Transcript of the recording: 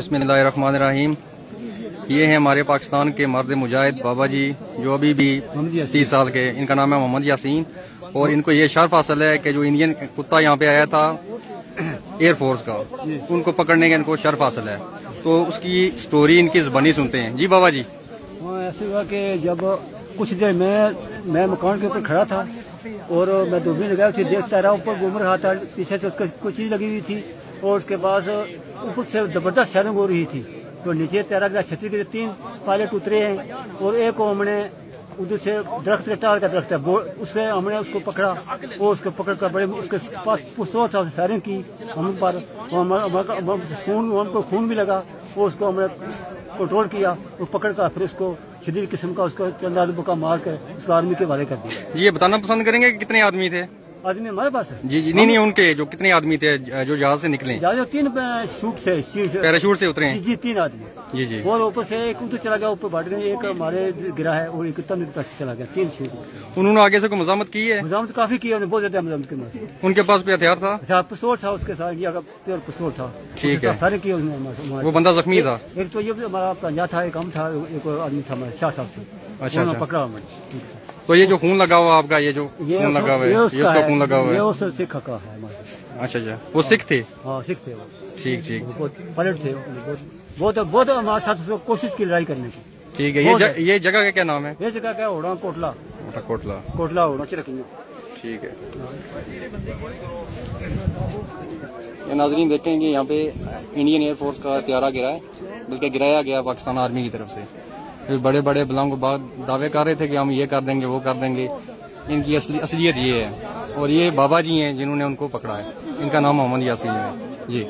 بسم اللہ الرحمن الرحیم۔ یہ ہیں ہمارے پاکستان کے مرد مجاہد بابا جی جو ابھی بھی تیس سال کے، ان کا نام ہے محمد یاسین۔ اور ان کو یہ شرف حاصل ہے کہ جو انڈین کتا یہاں پہ آیا تھا ایئر فورس کا، ان کو پکڑنے کا ان کو شرف حاصل ہے۔ تو اس کی سٹوری ان کی زبانی سنتے ہیں۔ جی بابا جی۔ ہاں، ایسے ہوا کہ جب کچھ دیر میں میں مکان کے اوپر کھڑا تھا اور میں دوربین لگا تھی، دیکھتا رہا، اوپر گھوم رہا تھا، پیچھے سے اس کا کوئی چیز لگی ہوئی تھی۔ اور اس کے بعد اوپر سے زبردست سیلنگ ہو رہی تھی۔ تو نیچے تیرا گیا، چھتری کے تین پائلٹ اترے ہیں اور ایک کو ہم نے ادھر سے درخت کے ٹار کا درخت ہے اس سے ہم نے اس کو پکڑا اور اس کو پکڑ کر بڑے اس کے پاس پستول تھا فائرنگ کی ہم پر خون ہم کو خون بھی لگا اور اس کو ہم نے کنٹرول کیا اور پکڑ کر پھر اس کو شدید قسم کا اس کو چند کا مار کر اس کو آرمی کے والے کر دیا۔ جی، یہ بتانا پسند کریں گے کہ کتنے آدمی تھے؟ آدمی ہمارے پاس؟ ہے جی جی نہیں نہیں ان کے جو کتنے آدمی تھے جو جہاز سے نکلے؟ زیادہ تین شوٹ سے پیراشوٹ سے اترے ہیں؟ جی تین آدمی جی جی۔ اور اوپر سے ایک ادھر چلا گیا اوپر بڑھ گئے ایک ہمارے گرا ہے اور ایک تن پاس چلا گیا تین شوٹ انہوں نے آگے سے کوئی مزاحمت کی ہے؟ مزاحمت کافی کی انہوں نے بہت زیادہ مزاحمت کی ان کے پاس کوئی ہتھیار تھا؟ اچھا پستول تھا اس کے ساتھ یہ پیور پستول تھا۔ ٹھیک ہے۔ سارے کیے وہ بندہ زخمی تھا؟ ایک تو یہ بھی ہمارا پنجا تھا ایک ہم تھا ایک آدمی تھا ہمارا شاہ صاحب سے اچھا نے اچھا۔ پکڑا ہمیں تو یہ جو خون لگا ہوا آپ کا یہ جو خون لگا ہوا ہے یہ یہ اس کا کا خون لگا ہوا یہ ہے اس سکھ کا ہے اچھا اچھا۔ وہ سکھ تھے؟ ہاں سکھ تھے ٹھیک ٹھیک۔ پلٹ تھے بہت بہت ہمارے ساتھ کوشش کی لڑائی کرنے کی۔ ٹھیک ہے یہ جگ- یہ جگہ کا کیا نام ہے؟ یہ جگہ کیا اوڑا کوٹلا۔ کوٹلا۔ کوٹلا اوڑا چرکنی ٹھیک ہے۔ یہ ناظرین دیکھیں گے یہاں پہ انڈین ایئر فورس کا ہتھیارہ گرا ہے بلکہ گرایا گیا پاکستان آرمی کی طرف سے۔ پھر بڑے بڑے کو بعد دعوے کر رہے تھے کہ ہم یہ کر دیں گے، وہ کر دیں گے۔ ان کی اصلی اصلیت یہ ہے۔ اور یہ بابا جی ہیں جنہوں نے ان کو پکڑا ہے۔ ان کا نام محمد یاسین ہے۔ جی۔